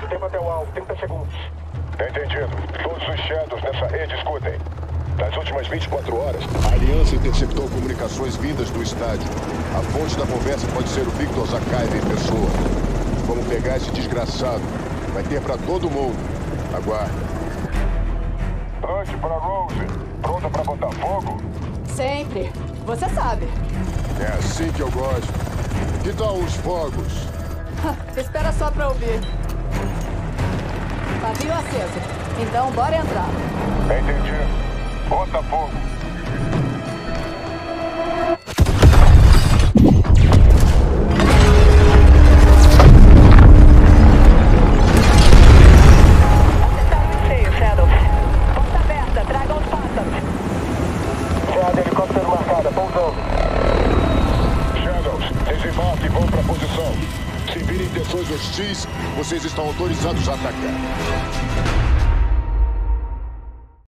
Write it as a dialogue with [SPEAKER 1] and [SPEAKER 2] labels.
[SPEAKER 1] chegando até o alvo. 30 segundos.
[SPEAKER 2] Entendido. Todos os Shadows nessa rede escutem. Nas últimas 24 horas, a Aliança interceptou comunicações vindas do estádio. A fonte da conversa pode ser o Victor Zakaiba em pessoa. Vamos pegar esse desgraçado. Vai ter pra todo mundo. Aguarde. Antes para Rose. Pronta pra botar fogo?
[SPEAKER 3] Sempre. Você sabe.
[SPEAKER 2] É assim que eu gosto. Que tal os fogos?
[SPEAKER 3] Espera só pra ouvir. Pavio aceso. Então, bora entrar.
[SPEAKER 2] Entendi. Bota fogo.
[SPEAKER 4] Tá Shadows. Porta aberta, tragam os pássaros.
[SPEAKER 1] Chad, helicóptero marcada. Pousando.
[SPEAKER 2] Shadows, desembarque e vão pra posição. Se coisas X vocês estão autorizados a atacar.